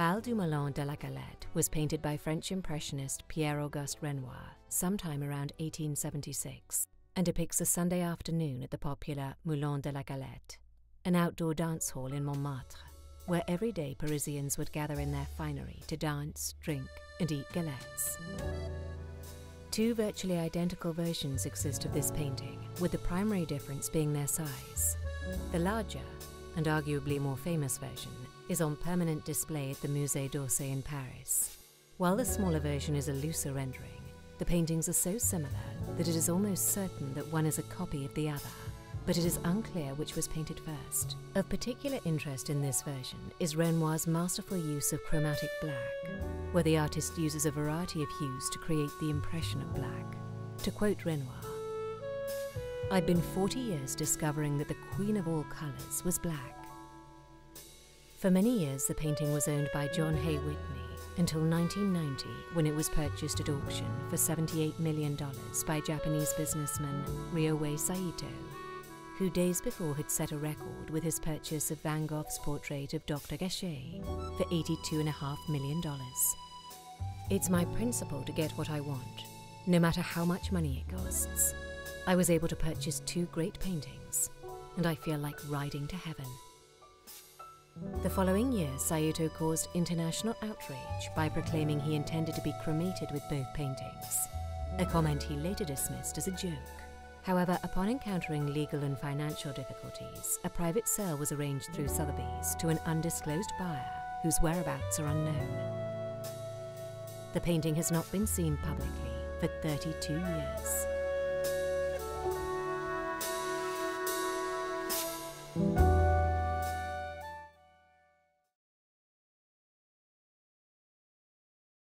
Bal du Moulin de la Galette was painted by French Impressionist Pierre Auguste Renoir sometime around 1876 and depicts a Sunday afternoon at the popular Moulin de la Galette, an outdoor dance hall in Montmartre, where everyday Parisians would gather in their finery to dance, drink, and eat galettes. Two virtually identical versions exist of this painting, with the primary difference being their size. The larger, and arguably more famous version, is on permanent display at the Musée d'Orsay in Paris. While the smaller version is a looser rendering, the paintings are so similar that it is almost certain that one is a copy of the other, but it is unclear which was painted first. Of particular interest in this version is Renoir's masterful use of chromatic black, where the artist uses a variety of hues to create the impression of black. To quote Renoir, I'd been 40 years discovering that the queen of all colours was black. For many years, the painting was owned by John Hay Whitney until 1990 when it was purchased at auction for $78 million by Japanese businessman Ryouei Saito, who days before had set a record with his purchase of Van Gogh's portrait of Dr. Gachet for $82.5 million. It's my principle to get what I want, no matter how much money it costs. I was able to purchase two great paintings, and I feel like riding to heaven. The following year, Saito caused international outrage by proclaiming he intended to be cremated with both paintings, a comment he later dismissed as a joke. However, upon encountering legal and financial difficulties, a private sale was arranged through Sotheby's to an undisclosed buyer whose whereabouts are unknown. The painting has not been seen publicly for 32 years. Thank you.